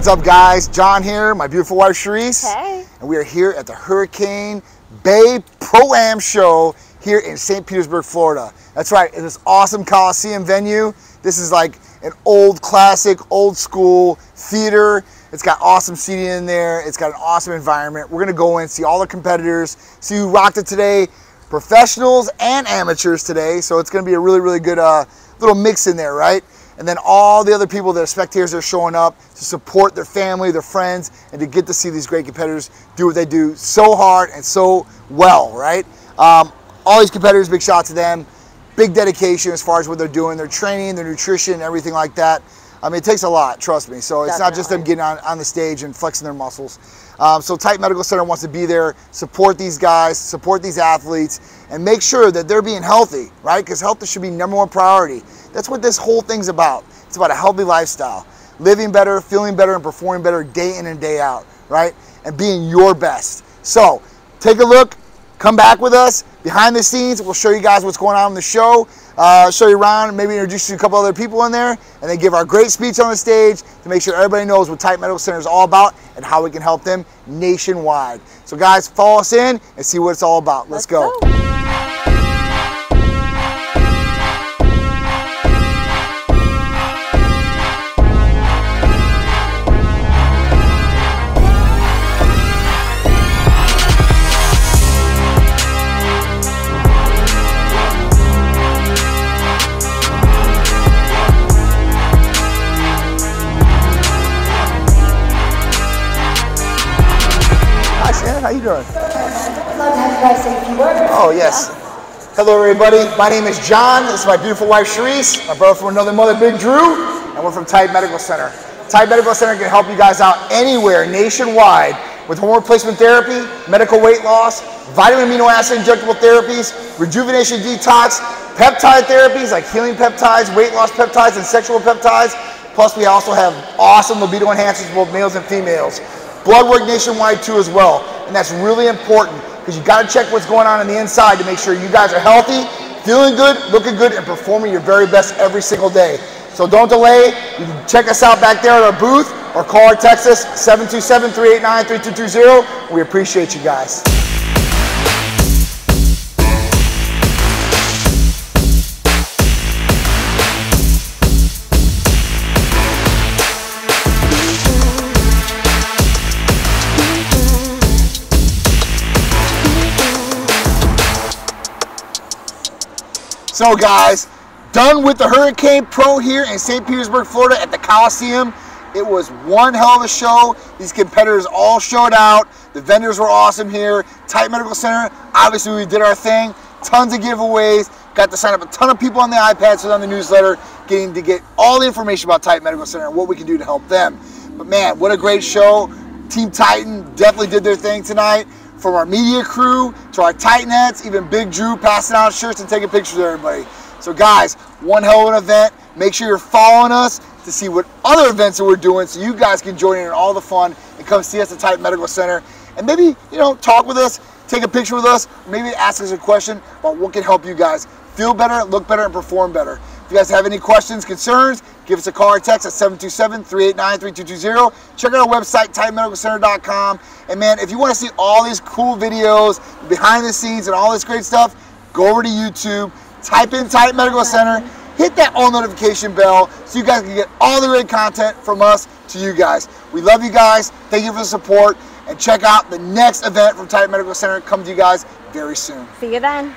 What's up, guys? John here, my beautiful wife, Cherise. Hey. And we are here at the Hurricane Bay Pro-Am Show here in St. Petersburg, Florida. That's right, in this awesome Coliseum venue. This is like an old classic, old school theater. It's got awesome seating in there. It's got an awesome environment. We're gonna go in, see all the competitors, see who rocked it today, professionals and amateurs today. So it's gonna be a really, really good uh, little mix in there, right? And then all the other people that are spectators are showing up to support their family, their friends, and to get to see these great competitors do what they do so hard and so well, right? Um, all these competitors, big shout to them. Big dedication as far as what they're doing, their training, their nutrition, everything like that. I mean, it takes a lot, trust me. So it's not just them getting on, on the stage and flexing their muscles. Um, so Titan Medical Center wants to be there, support these guys, support these athletes, and make sure that they're being healthy, right? Because health should be number one priority. That's what this whole thing's about. It's about a healthy lifestyle, living better, feeling better, and performing better day in and day out, right? And being your best. So take a look, come back with us behind the scenes. We'll show you guys what's going on in the show, uh, show you around, maybe introduce you to a couple other people in there, and then give our great speech on the stage to make sure everybody knows what Titan Medical Center is all about and how we can help them nationwide. So guys, follow us in and see what it's all about. Let's, Let's go. go. How you doing? Love to have you guys say a few words. Oh, yes. Hello, everybody. My name is John. This is my beautiful wife, Cherise. My brother from another mother, Big Drew. And we're from Titan Medical Center. Titan Medical Center can help you guys out anywhere nationwide with hormone replacement therapy, medical weight loss, vitamin amino acid injectable therapies, rejuvenation detox, peptide therapies like healing peptides, weight loss peptides, and sexual peptides. Plus, we also have awesome libido enhancers for both males and females. Blood work nationwide too as well. And that's really important because you got to check what's going on on the inside to make sure you guys are healthy, feeling good, looking good, and performing your very best every single day. So don't delay. You can check us out back there at our booth or call or text us 727-389-3220. We appreciate you guys. So guys, done with the Hurricane Pro here in St. Petersburg, Florida at the Coliseum. It was one hell of a show. These competitors all showed out. The vendors were awesome here. Titan Medical Center, obviously we did our thing. Tons of giveaways. Got to sign up a ton of people on the iPads and on the newsletter, getting to get all the information about Titan Medical Center and what we can do to help them. But man, what a great show. Team Titan definitely did their thing tonight from our media crew to our Titanettes, even Big Drew passing out shirts and taking pictures of everybody. So guys, one hell of an event. Make sure you're following us to see what other events that we're doing so you guys can join in on all the fun and come see us at Titan Medical Center and maybe, you know, talk with us, take a picture with us, maybe ask us a question about what can help you guys feel better, look better, and perform better. If you guys have any questions, concerns, give us a call or text at 727-389-3220. Check out our website, titanmedicalcenter.com. And man, if you want to see all these cool videos, behind the scenes, and all this great stuff, go over to YouTube, type in Titan Medical Center, hit that all notification bell so you guys can get all the great content from us to you guys. We love you guys. Thank you for the support. And check out the next event from Titan Medical Center coming to you guys very soon. See you then.